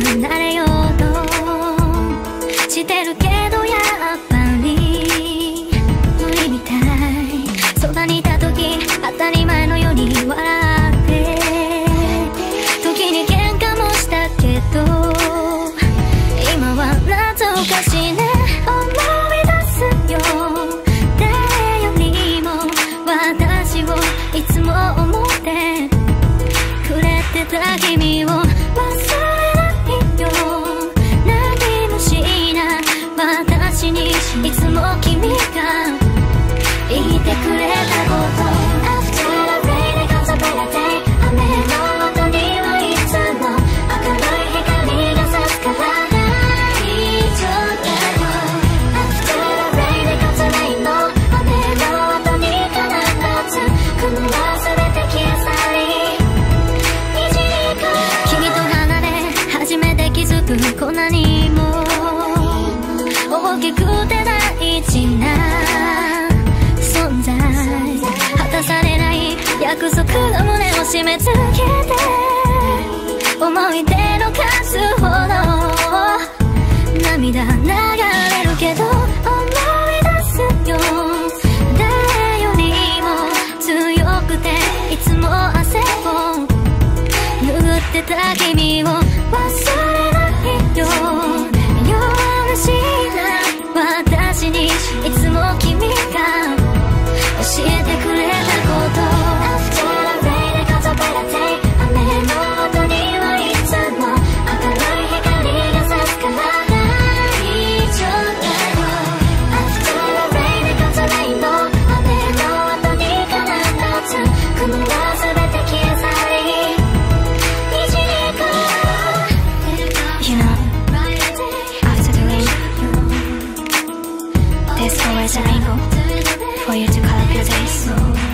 離れよ。うにも大きくて大事な存在。果たされない約束が胸を締め付けて思い出の数ほど涙流れるけど思い出すよ誰よりも強くていつも汗を拭ってた君を忘れ miserable for you to call up your days.